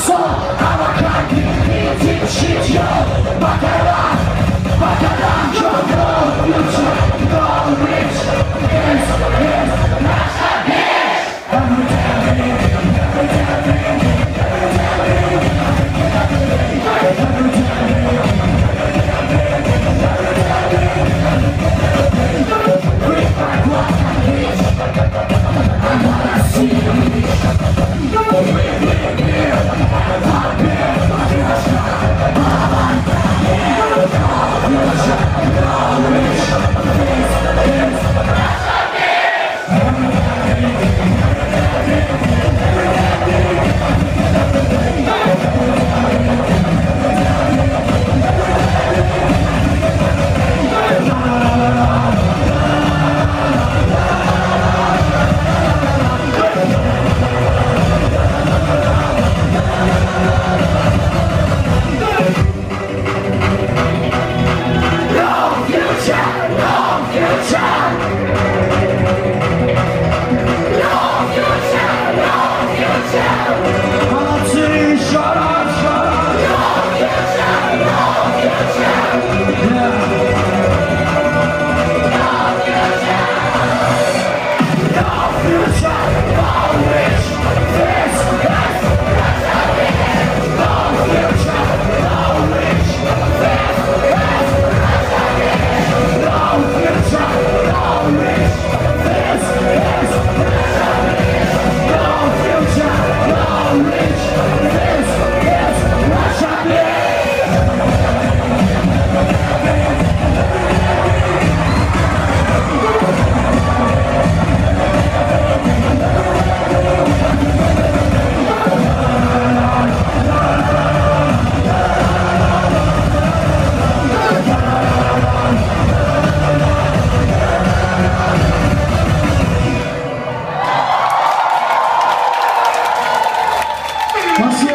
so you. Shit Not Así